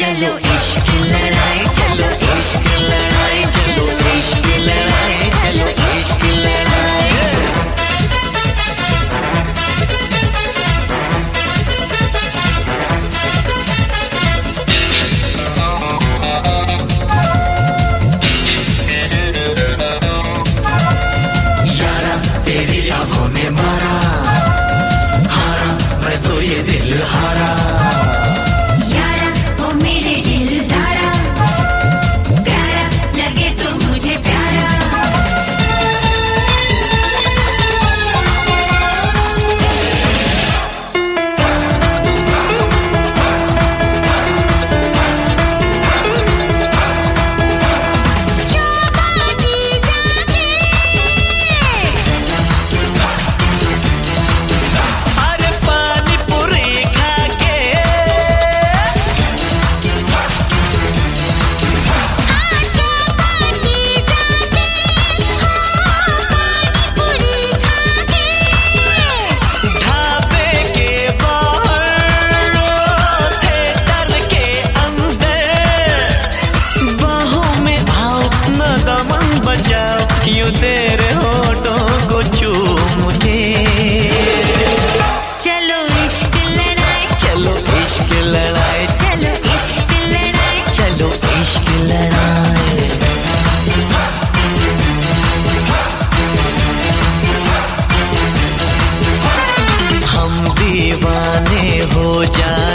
सारी इश्क को के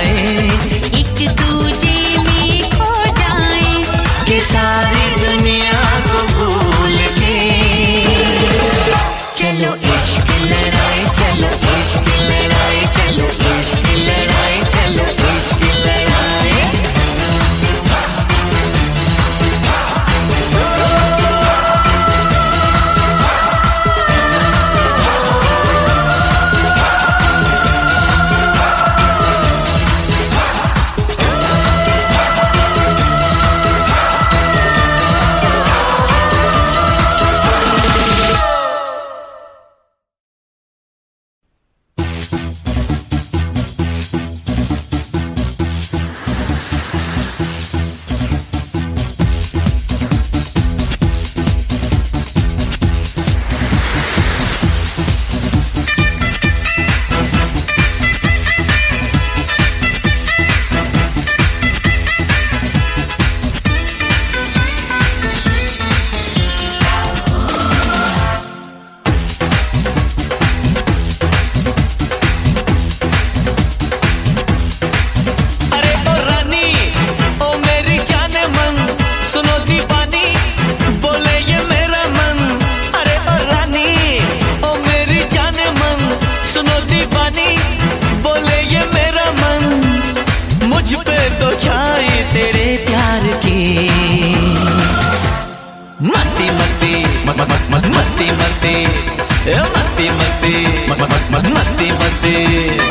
day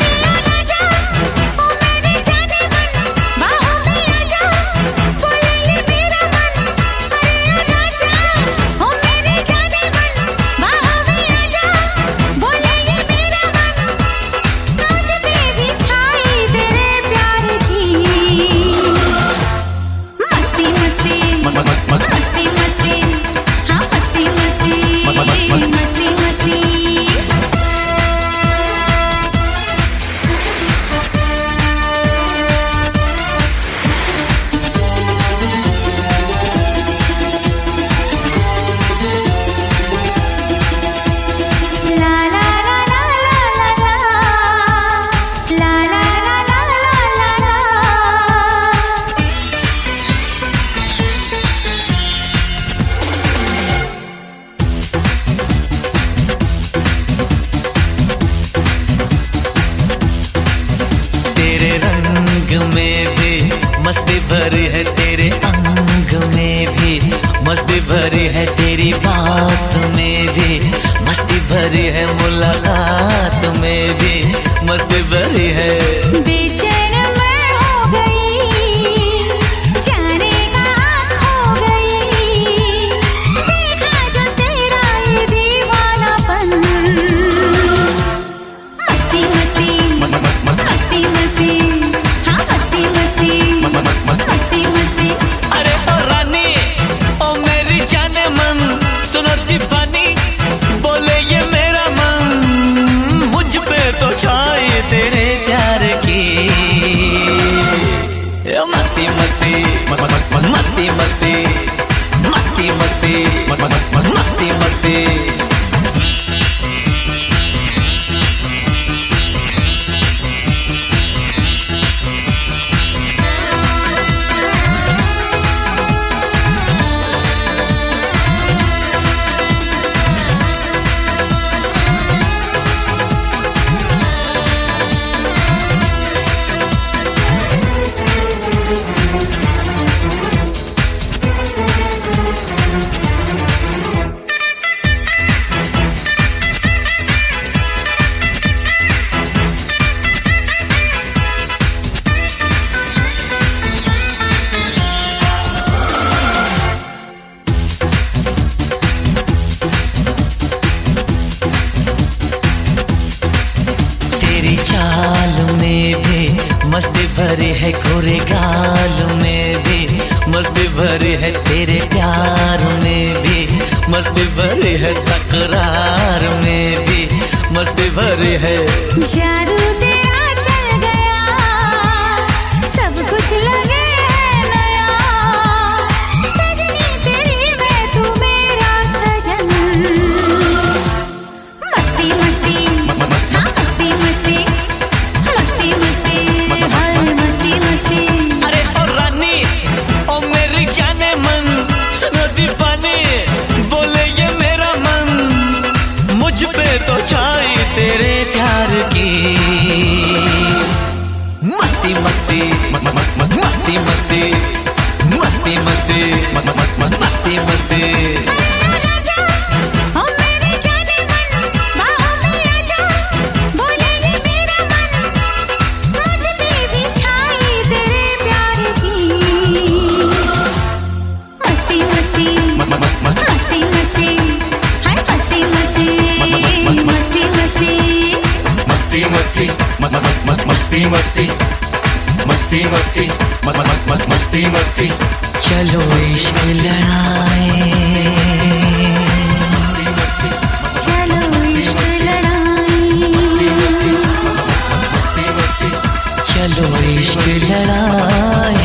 है। मस्ती मस्ती। चलो इश्क लड़ाए। चलो इश्क लड़ाए।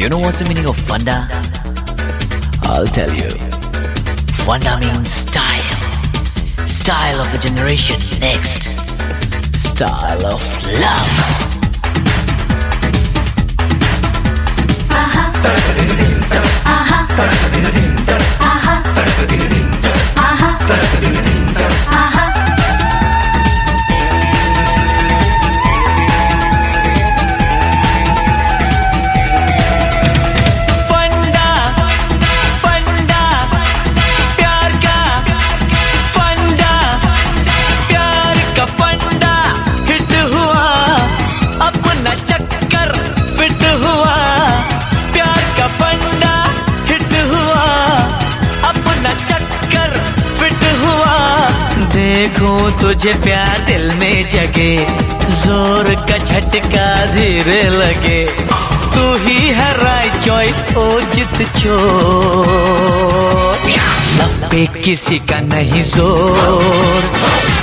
Do you know what's the meaning of Funda? I'll tell you. Funda means style. Style of the generation next. Style of love. फंडा तुझे प्यार दिल में जगे, ज़ोर का झटका धीरे लगे। तू ही है राय चॉइस ओ जित चो सब पे किसी का नहीं ज़ोर।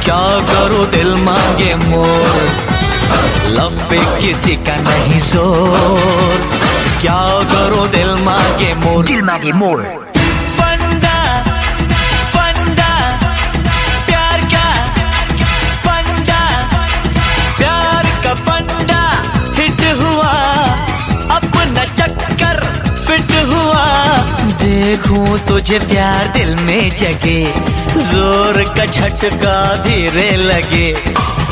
क्या करो दिल मांगे मोर? लब पे किसी का नहीं ज़ोर। क्या करो दिल मांगे मोर? दिल मांगे मोर। तुझे प्यार दिल में जगे, ज़ोर का झटका धीरे लगे।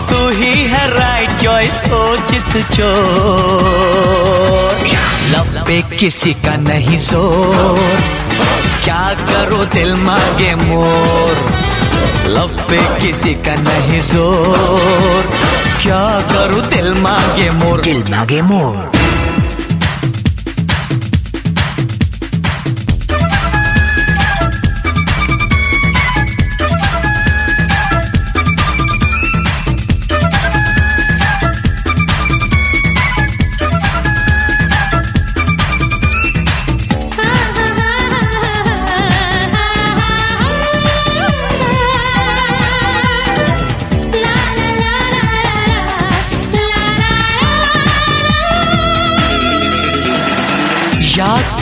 तू ही है राइट चॉइस ओ चित चोर। लब पे किसी का नहीं ज़ोर क्या करो दिल मांगे मोर? लब पे किसी का नहीं ज़ोर क्या करूँ दिल मांगे मोर? दिल मांगे मोर।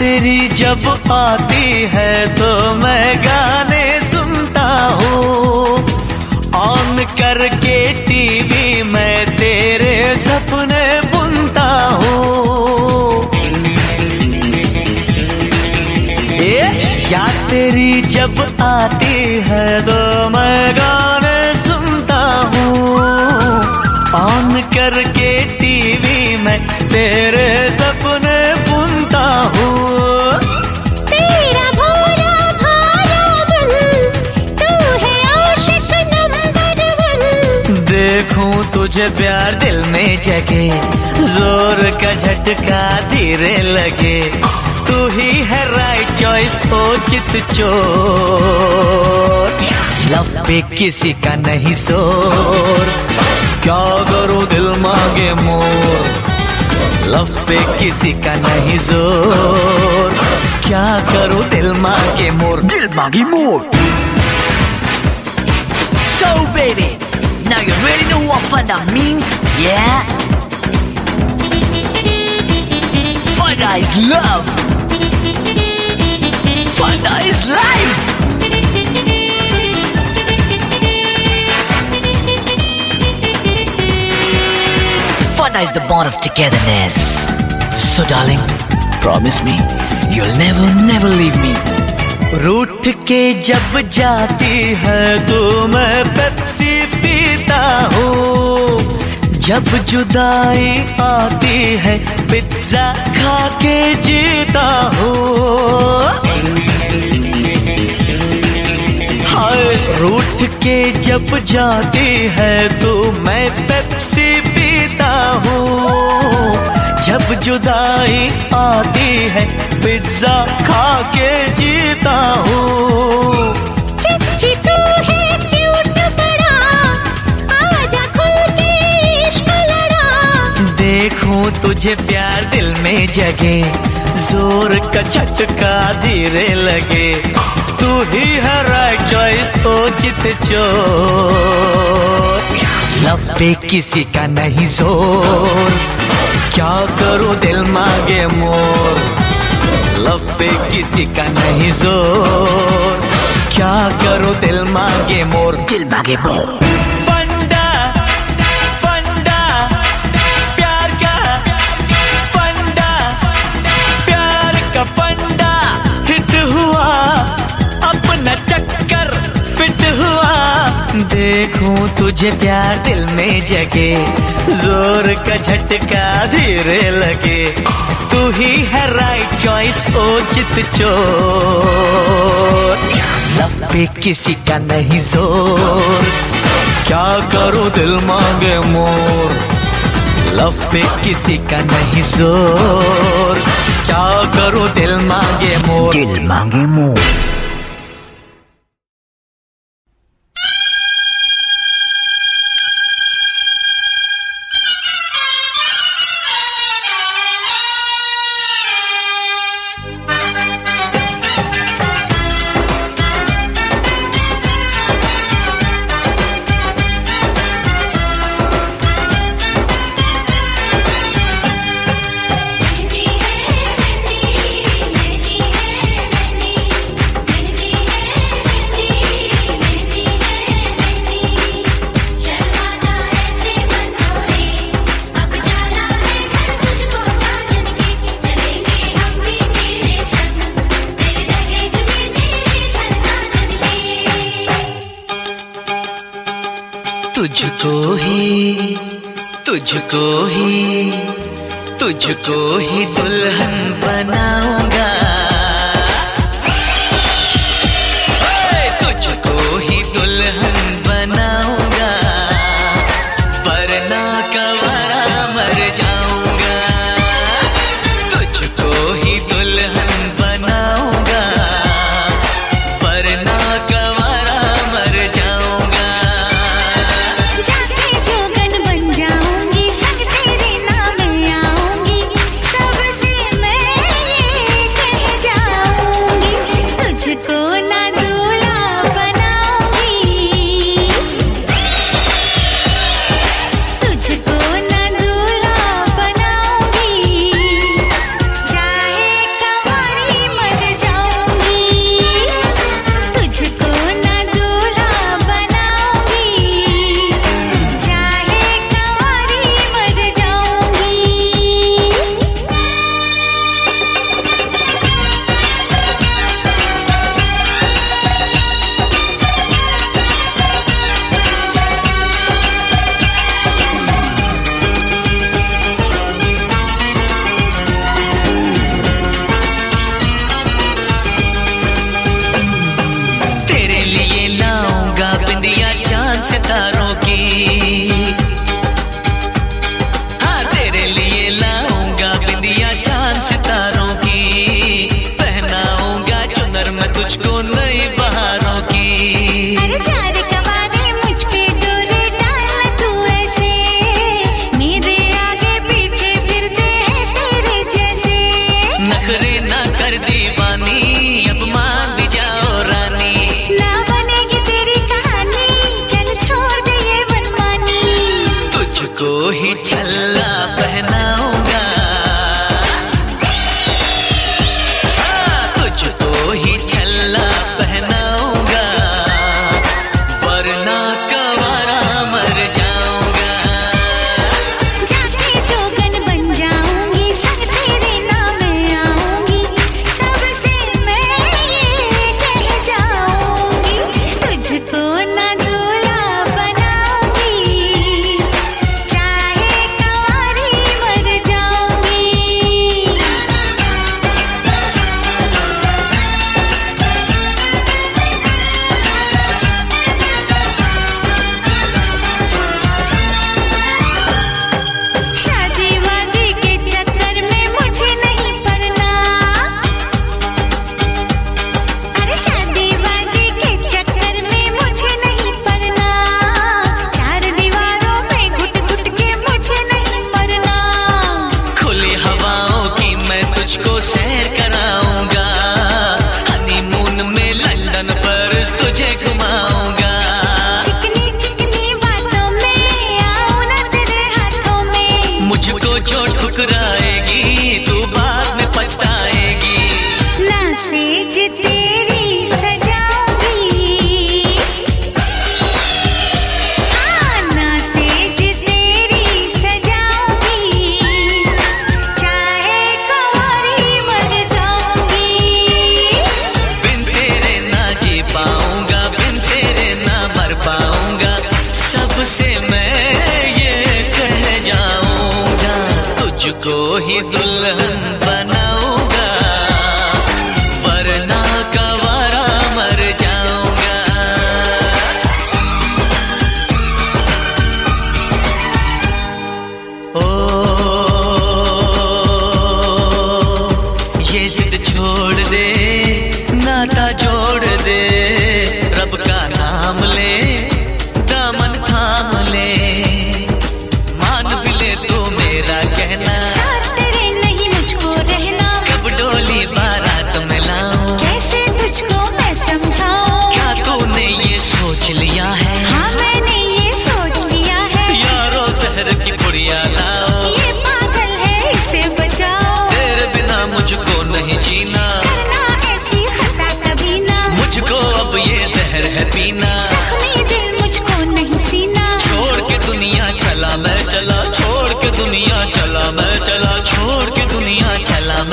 तेरी जब आती है तो मैं गाने सुनता हूँ। ऑन करके टीवी में तेरे सपने बुनता हूँ। या तेरी जब आती है तो मैं गाने सुनता हूँ। ऑन करके टीवी में तेरे सपने तुझे प्यार दिल में जगे ज़ोर का झटका धीरे लगे। तू ही है राइट चॉइस ओ चित चोर। लव पे किसी का नहीं शोर। क्या करूँ दिल मांगे मोर? लव पे किसी का नहीं ज़ोर क्या करूँ दिल मांगे मोर? दिल मांगे मोर। So baby, now you really know what funda means, yeah? Funda is love. Funda is life. Funda is the bond of togetherness. So darling, promise me you'll never, never leave me. रूठ के जब जाती है तो मैं Pepsi पीता हूँ। जब जुदाई आती है, पिज्जा खा के जीता हूँ। रूठ के जब जाती है तो मैं पेप्सी पीता हूँ। जब जुदाई आती है, पिज्जा खा के जीता है। तुझे प्यार दिल में जगे, ज़ोर का झटका धीरे लगे। तू ही है राइट चॉइस ओ चित चोर। लब पे किसी का नहीं ज़ोर। क्या करूँ दिल मांगे मोर? लब पे किसी का नहीं ज़ोर। क्या करूँ दिल मांगे मोर? दिल मांगे मोर। देखूँ तुझे प्यार दिल में जगे, ज़ोर का झटका धीरे लगे। तू ही है राइट चॉइस ओ चित चोर। लब किसी का नहीं ज़ोर। क्या करूँ दिल मांगे मोर? लब पे किसी का नहीं ज़ोर। क्या करूँ दिल मांगे मोर? दिल मांगे मोर। तुझको ही तुझको ही दुल्हन बनाऊँगा।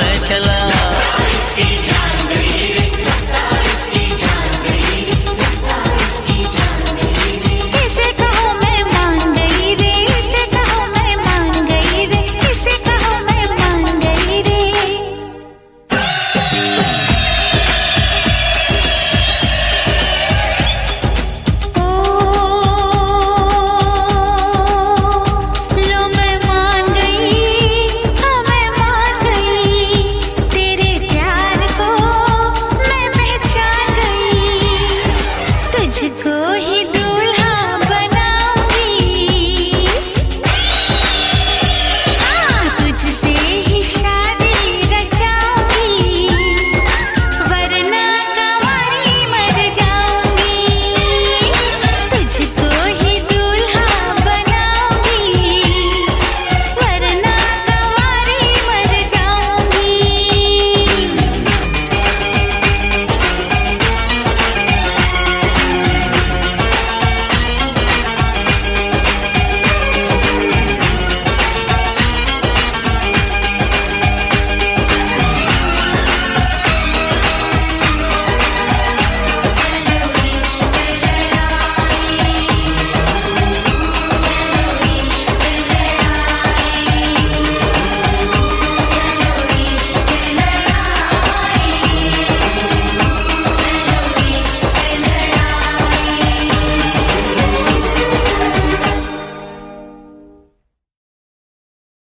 मैं चला